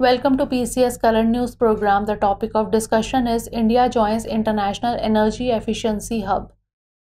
Welcome to PCS Current News Program. The topic of discussion is India joins International Energy Efficiency Hub.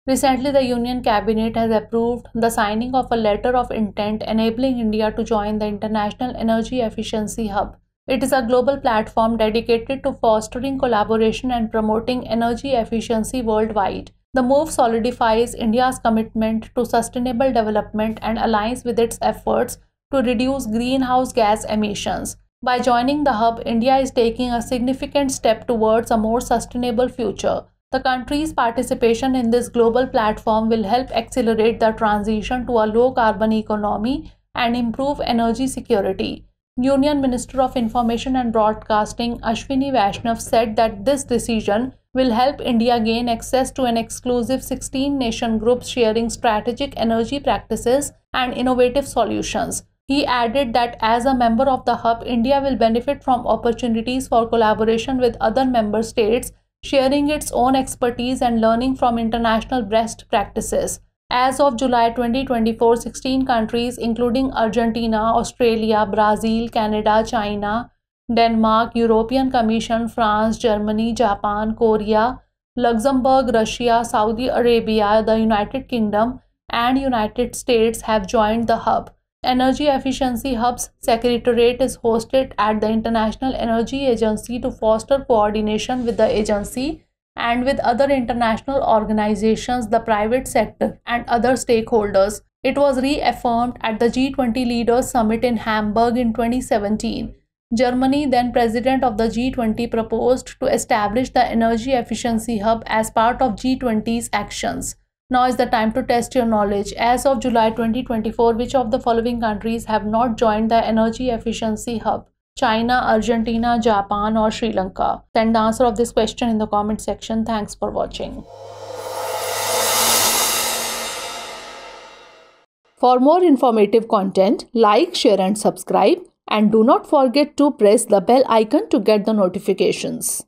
Recently, the Union Cabinet has approved the signing of a letter of intent enabling India to join the International Energy Efficiency Hub. It is a global platform dedicated to fostering collaboration and promoting energy efficiency worldwide. The move solidifies India's commitment to sustainable development and aligns with its efforts to reduce greenhouse gas emissions. By joining the hub, India is taking a significant step towards a more sustainable future. The country's participation in this global platform will help accelerate the transition to a low carbon economy and improve energy security. Union Minister of Information and Broadcasting Ashwini Vaishnaw said that this decision will help India gain access to an exclusive 16 nation group sharing strategic energy practices and innovative solutions. He added that as a member of the hub, India will benefit from opportunities for collaboration with other member states, sharing its own expertise and learning from international best practices. As of July 2024, 16 countries, including Argentina, Australia, Brazil, Canada, China, Denmark, European Commission, France, Germany, Japan, Korea, Luxembourg, Russia, Saudi Arabia, the United Kingdom, and United States have joined the hub. Energy Efficiency Hub's Secretariat is hosted at the International Energy Agency to foster coordination with the agency and with other international organizations, the private sector, and other stakeholders. It was reaffirmed at the G20 Leaders Summit in Hamburg in 2017. Germany, then president of the G20, proposed to establish the Energy Efficiency Hub as part of G20's actions. Now is the time to test your knowledge. As of July 2024, which of the following countries have not joined the Energy Efficiency Hub? China, Argentina, Japan, or Sri Lanka? Send the answer of this question in the comment section. Thanks for watching. For more informative content, like, share, and subscribe. And do not forget to press the bell icon to get the notifications.